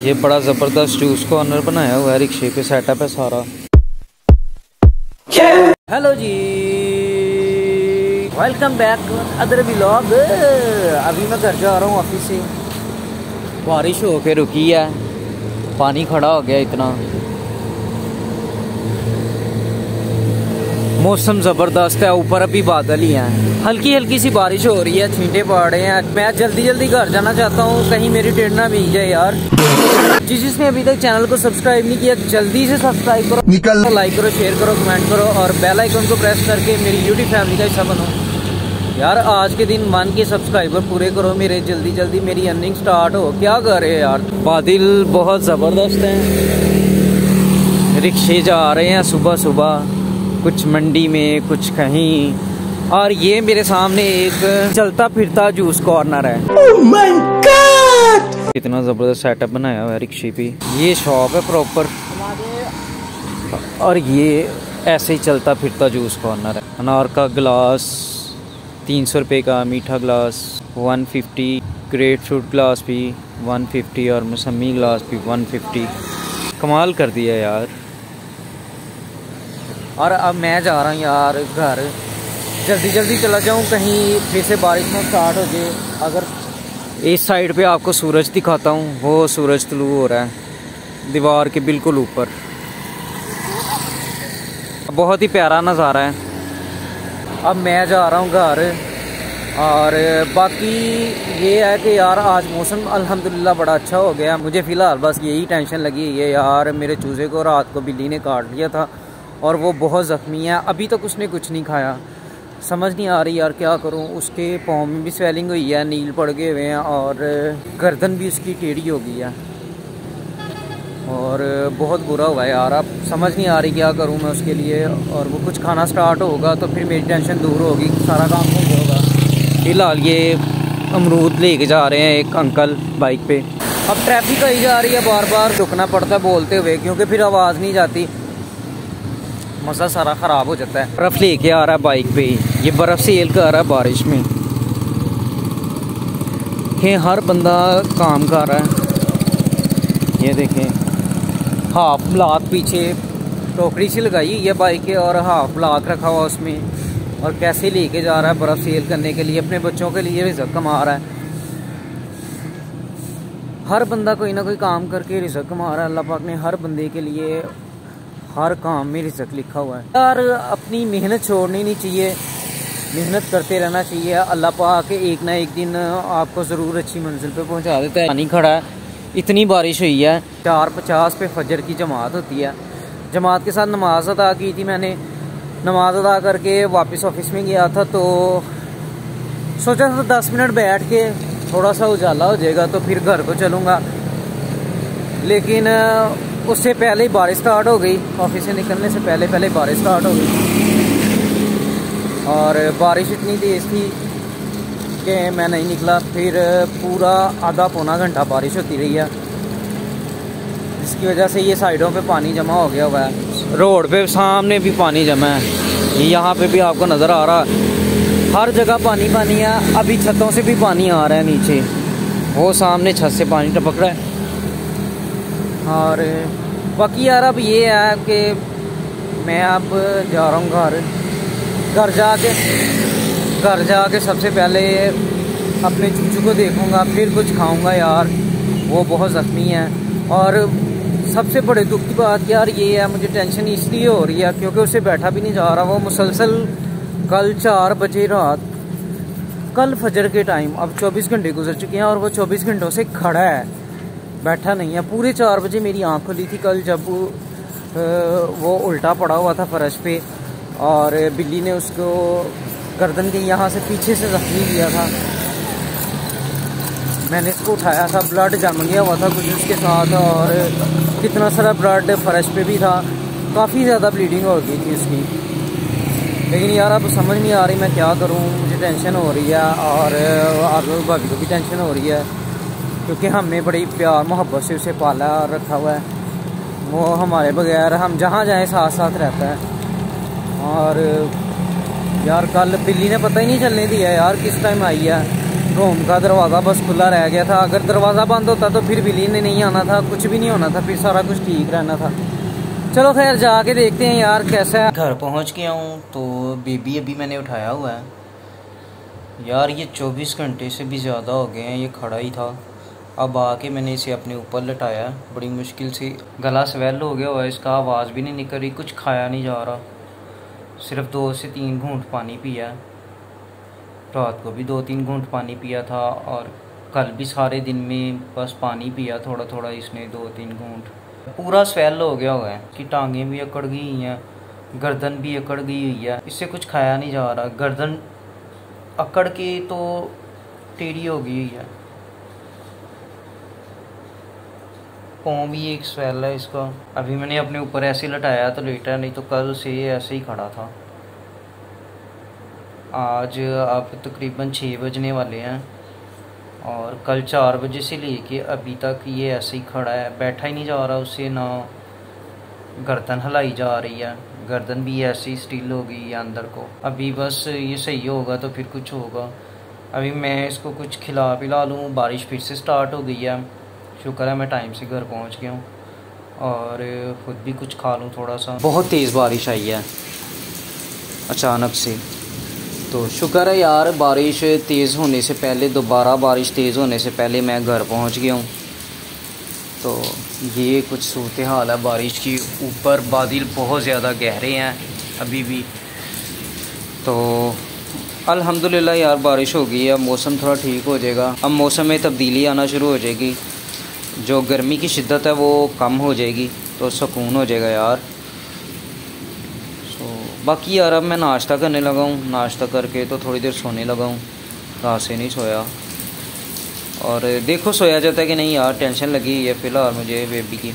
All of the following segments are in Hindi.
ये बड़ा ज़बरदस्त जूस कॉर्नर बनाया हुआ है, रिक्शे पे सेटअप है सारा। हेलो जी। वेलकम बैक अदर व्लॉग अभी मैं घर जा रहा हूँ ऑफ़िस से। बारिश होके रुकी है। पानी खड़ा हो गया इतना। मौसम ज़बरदस्त है ऊपर अभी बादल ही हैं। हल्की हल्की सी बारिश हो रही है छींटे पड़ रहे हैं। मैं जल्दी जल्दी घर जाना चाहता हूँ कहीं मेरी ट्रेन ना भीग जाए यार। जिस जिसने अभी तक चैनल को सब्सक्राइब नहीं किया जल्दी से सब्सक्राइब करो। निकल। लाइक करो शेयर करो कमेंट करो और बेल आइकन को प्रेस करके मेरी यूट्यूब फैमिली का हिस्सा बनो। यार आज के दिन मान के सब्सक्राइबर पूरे करो मेरे जल्दी जल्दी मेरी अर्निंग स्टार्ट हो। क्या कर रहे हैं यार? बादल बहुत ज़बरदस्त हैं। रिक्शे जा रहे हैं सुबह सुबह कुछ मंडी में कुछ कहीं। और ये मेरे सामने एक चलता फिरता जूस कॉर्नर है। Oh कितना ज़बरदस्त सेटअप बनाया हुआ है रिक्शे पे। ये शॉप है प्रॉपर और ये ऐसे ही चलता फिरता जूस कॉर्नर है। अनार का गिलास तीन सौ रुपये का मीठा glass one fifty grapefruit glass भी वन फिफ्टी और मौसमी ग्लास भी वन फिफ्टी कमाल कर दिया यार। और अब मैं जा रहा हूँ यार घर। जल्दी जल्दी चला जाऊँ, कहीं फिर से बारिश में स्टार्ट हो जाए। अगर इस साइड पे आपको सूरज दिखाता हूँ, वो सूरज तलू हो रहा है। दीवार के बिल्कुल ऊपर। बहुत ही प्यारा नज़ारा है। अब मैं जा रहा हूँ घर। और बाकी ये है कि यार आज मौसम अल्हम्दुलिल्लाह बड़ा अच्छा हो गया। मुझे फ़िलहाल बस यही टेंशन लगी है यार। मेरे चूज़े को रात को बिल्ली ने काट लिया था। और वो बहुत ज़ख्मी है। अभी तक उसने कुछ नहीं खाया। समझ नहीं आ रही यार क्या करूँ। उसके पाँव में भी स्वेलिंग हुई है, नील पड़ गए हुए हैं और गर्दन भी उसकी टेढ़ी हो गई है। और बहुत बुरा हुआ है यार। अब समझ नहीं आ रही क्या करूँ मैं उसके लिए। और वो कुछ खाना स्टार्ट होगा तो फिर मेरी टेंशन दूर होगी। सारा काम हो होगा। फ़िलहाल ये अमरूद लेके जा रहे हैं एक अंकल बाइक पे। अब ट्रैफ़िक आई जा रही है बार बार रुकना पड़ता है बोलते हुए, क्योंकि फिर आवाज़ नहीं जाती। मज़ा सारा ख़राब हो जाता है। बर्फ़ लेके आ रहा है बाइक पे। ये बर्फ़ से हेल कर रहा है बारिश में। ये हर बंदा काम कर रहा है। ये देखें। हाफ़ ब्लाक पीछे टोकरी से लगाई ये बाइक है और हाफ़ ब्लाक रखा हुआ उसमें। और कैसे लेके जा रहा है बर्फ़ सेल करने के लिए, अपने बच्चों के लिए रिजक कमा रहा है। हर बंदा कोई ना कोई काम करके रिजक कमा रहा है। अल्लाह पाक ने हर बंदे के लिए हर काम में रिजक लिखा हुआ है। यार, अपनी मेहनत छोड़नी नहीं चाहिए। मेहनत करते रहना चाहिए। अल्लाह पाक एक ना एक दिन आपको ज़रूर अच्छी मंजिल पे पहुँचा देता है। पानी खड़ा है। इतनी बारिश हुई है। चार पचास पे फजर की जमात होती है। जमात के साथ नमाज़ अदा की थी मैंने। नमाज़ अदा करके वापस ऑफ़िस में गया था तो सोचा था दस मिनट बैठ के थोड़ा सा उजाला हो जाएगा तो फिर घर को चलूँगा। लेकिन उससे पहले ही बारिश स्टार्ट हो गई। ऑफ़िस से निकलने से पहले पहले बारिश स्टार्ट हो गई। और बारिश इतनी तेज़ थी कि मैं नहीं निकला। फिर पूरा आधा पौना घंटा बारिश होती रही है। जिसकी वजह से ये साइडों पे पानी जमा हो गया हुआ है। रोड पे सामने भी पानी जमा है। यहाँ पे भी आपको नज़र आ रहा हर जगह पानी पानी है। अभी छतों से भी पानी आ रहा है नीचे। वो सामने छत से पानी टपक रहा है। और बाकी यार अब ये है कि मैं अब जा रहा हूँ घर। घर जाके घर जाके सबसे पहले अपने चूचू को देखूँगा, फिर कुछ खाऊँगा यार। वो बहुत ज़ख्मी है। और सबसे बड़े दुख की बात यार ये है, मुझे टेंशन इसलिए हो रही है क्योंकि उससे बैठा भी नहीं जा रहा। वो मुसलसल कल चार बजे रात, कल फजर के टाइम अब 24 घंटे गुजर चुके हैं और वो 24 घंटों से खड़ा है। बैठा नहीं है। पूरे चार बजे मेरी आँख खुली थी कल जब वो उल्टा पड़ा हुआ था फर्श पे और बिल्ली ने उसको गर्दन के यहाँ से पीछे से जख्मी किया था। मैंने इसको उठाया था, ब्लड जम गया हुआ था कुछ उसके साथ और कितना सारा ब्लड फर्श पे भी था। काफ़ी ज़्यादा ब्लीडिंग हो गई थी उसकी। लेकिन यार अब समझ नहीं आ रही मैं क्या करूँ, मुझे टेंशन हो रही है और आप भाभी को भी टेंशन हो रही है। क्योंकि हमने बड़ी प्यार मोहब्बत से उसे पाला और रखा हुआ है। वो हमारे बगैर हम जहाँ जाएँ साथ साथ रहता है। और, यार, कल बिल्ली ने पता ही नहीं चलने दिया, यार, किस टाइम आई है। रूम का दरवाज़ा बस खुला रह गया था। अगर दरवाज़ा बंद होता तो फिर बिल्ली ने नहीं आना था, कुछ भी नहीं होना था, फिर सारा कुछ ठीक रहना था। चलो खैर, जाके देखते हैं यार कैसा है। घर पहुँच गया हूँ तो बेबी अभी मैंने उठाया हुआ है। यार, ये 24 घंटे से भी ज़्यादा हो गए हैं, ये खड़ा ही था। अब आके मैंने इसे अपने ऊपर लटाया। बड़ी मुश्किल से गला स्वेल हो गया हुआ है इसका आवाज़ भी नहीं निकल रही, कुछ खाया नहीं जा रहा। सिर्फ़ दो से तीन घूंट पानी पिया। रात को भी दो तीन घूंट पानी पिया था और कल भी सारे दिन में बस पानी पिया थोड़ा थोड़ा इसने दो तीन घूंट। पूरा स्वेल हो गया हुआ है कि टांगें भी अकड़ गई हैं, गर्दन भी अकड़ गई हुई है। इससे कुछ खाया नहीं जा रहा। गर्दन अकड़ के तो टेढ़ी हो गई है। पाँव भी एक स्वेल है इसका। अभी मैंने अपने ऊपर ऐसे लटाया तो लेटा नहीं तो कल से ऐसे ही खड़ा था। आज आप तकरीबन छः बजने वाले हैं और कल चार बजे से लेके अभी तक ये ऐसे ही खड़ा है। बैठा ही नहीं जा रहा उससे, ना गर्दन हिलाई जा रही है। गर्दन भी ऐसे ही स्टील हो गई है अंदर को। अभी बस ये सही होगा तो फिर कुछ होगा। अभी मैं इसको कुछ खिला पिला लूँ, बारिश फिर से स्टार्ट हो गई है। शुक्र है मैं टाइम से घर पहुँच गया हूँ। और ख़ुद भी कुछ खा लूँ थोड़ा सा। बहुत तेज़ बारिश आई है, अचानक से। तो शुक्र है यार, बारिश तेज़ होने से पहले, दोबारा बारिश तेज़ होने से पहले मैं घर पहुँच गया हूँ। तो ये कुछ सूरत हाल है, बारिश की ऊपर बादल बहुत ज़्यादा गहरे हैं अभी भी। तो अल्हम्दुलिल्लाह यार, बारिश हो गई है, मौसम थोड़ा ठीक हो जाएगा। अब मौसम में तब्दीली आना शुरू हो जाएगी। जो गर्मी की शिद्दत है, वो कम हो जाएगी तो सुकून हो जाएगा यार। सो बाकी यार, अब मैं नाश्ता करने लगा हूँ। नाश्ता करके तो थोड़ी देर सोने लगा हूँ। रात से नहीं सोया। और देखो, सोया जाता है कि नहीं यार टेंशन लगी है फ़िलहाल मुझे बेबी की।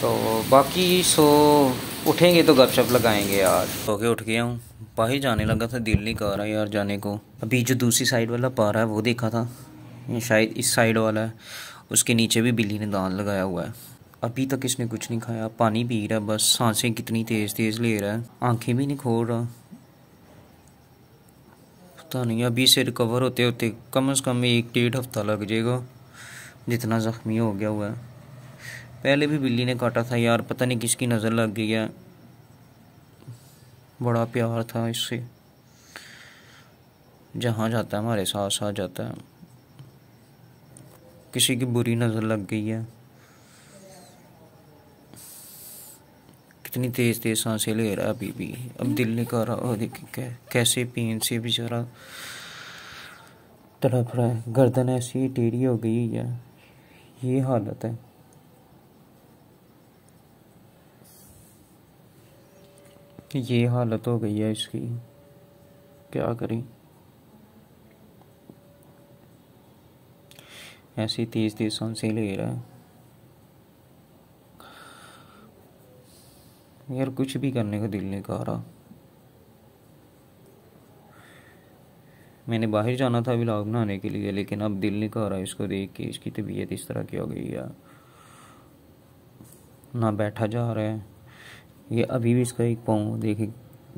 तो बाकी सो उठेंगे तो गपशप लगाएँगे यार। सो के उठ गया हूँ। बाहर जाने लगा था, दिल नहीं कर रहा यार जाने को। अभी जो दूसरी साइड वाला पा रहा है, वो देखा था। शायद इस साइड वाला है। उसके नीचे भी बिल्ली ने दान लगाया हुआ है। अभी तक इसने कुछ नहीं खाया। पानी पी रहा है, बस साँसें कितनी तेज़ तेज़ ले रहा है। आँखें भी नहीं खोल रहा। पता नहीं, अभी से रिकवर होते होते कम से कम एक डेढ़ हफ़्ता लग जाएगा। जितना ज़ख्मी हो गया हुआ है। पहले भी बिल्ली ने काटा था यार, पता नहीं किसकी नज़र लग गई है। बड़ा प्यार था इससे। जहाँ जाता है, हमारे साथ साथ जाता है। किसी की बुरी नज़र लग गई है। कितनी तेज़ तेज़ साँसें ले रहा है अभी भी अब दिल नहीं कर रहा। देखिए कैसे पेन से बेचारा तड़प रहा है। गर्दन ऐसी टेढ़ी हो गई है। ये हालत है। ये हालत हो गई है इसकी। क्या करें? ऐसी तेज़ तेज़ साँसें ले रहा है। यार, कुछ भी करने को दिल नहीं कर रहा। मैंने बाहर जाना था व्लॉग बनाने के लिए, लेकिन अब दिल नहीं कर रहा इसको देख के, इसकी तबीयत इस तरह की हो गई है। ना बैठा जा रहा है। ये अभी भी इसका एक पाँव, देखे,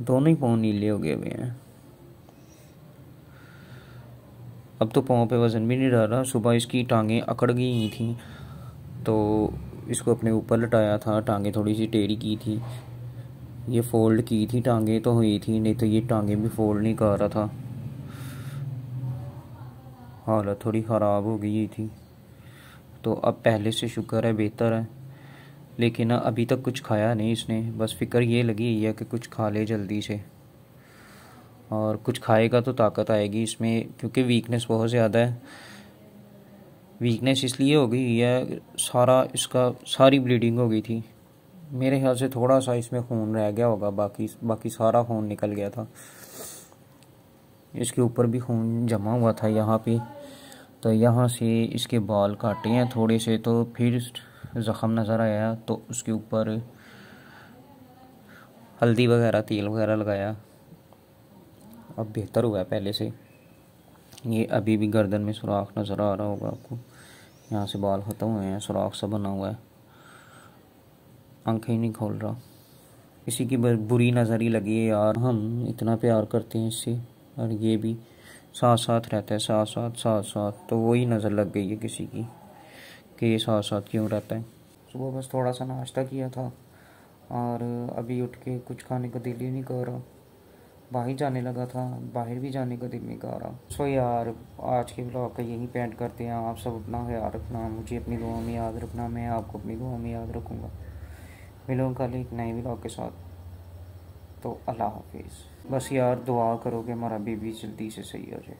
दोनों ही पाँव नीले हो गए हुए हैं। अब तो पाँव पे वज़न भी नहीं डाल रहा। सुबह इसकी टांगें अकड़ गई ही थी तो इसको अपने ऊपर लटाया था, टांगे थोड़ी सी टेढ़ी की थी। ये फोल्ड की थी, टांगे तो हुई थी, नहीं तो ये टांगे भी फोल्ड नहीं कर रहा था। हालत थोड़ी ख़राब हो गई थी। तो अब पहले से शुक्र है, बेहतर है। लेकिन अभी तक कुछ खाया नहीं इसने। बस फ़िक्र ये लगी है कि कुछ खा ले जल्दी से। और कुछ खाएगा तो ताकत आएगी इसमें, क्योंकि वीकनेस बहुत ज़्यादा है। वीकनेस इसलिए हो गई है सारा इसका, सारी ब्लीडिंग हो गई थी। मेरे ख्याल से थोड़ा सा इसमें खून रह गया होगा, बाकी बाकी सारा खून निकल गया था। इसके ऊपर भी खून जमा हुआ था यहाँ पे। तो यहाँ से इसके बाल काटे हैं थोड़े से तो फिर ज़ख़म नज़र आया तो उसके ऊपर हल्दी वगैरह, तेल वगैरह लगाया। अब बेहतर हुआ है पहले से ये अभी भी गर्दन में सुराख नज़र आ रहा होगा आपको। यहाँ से बाल ख़त्म हुए हैं, सुराख सा बना हुआ है। आँखें नहीं खोल रहा। किसी की बुरी नज़र ही लगी है यार। हम इतना प्यार करते हैं इससे, और ये भी। साथ साथ रहता है साथ साथ साथ साथ तो वही नज़र लग गई है किसी की, कि ये साथ साथ क्यों रहता है। सुबह बस थोड़ा सा नाश्ता किया था, और अभी उठ के कुछ खाने का दिल ही नहीं कर रहा। बाहर जाने लगा था, बाहर भी जाने का दिल नहीं कर रहा। सो यार, आज के ब्लॉग का यही पेंट करते हैं, आप सब अपना ख्याल रखना, मुझे अपनी दुआ में याद रखना, मैं आपको अपनी दुआ में याद रखूँगा। मिलूँ कल एक नए ब्लॉग के साथ। तो अल्लाह हाफिज़। बस यार, दुआ करो कि हमारा बीबी जल्दी से सही हो जाए।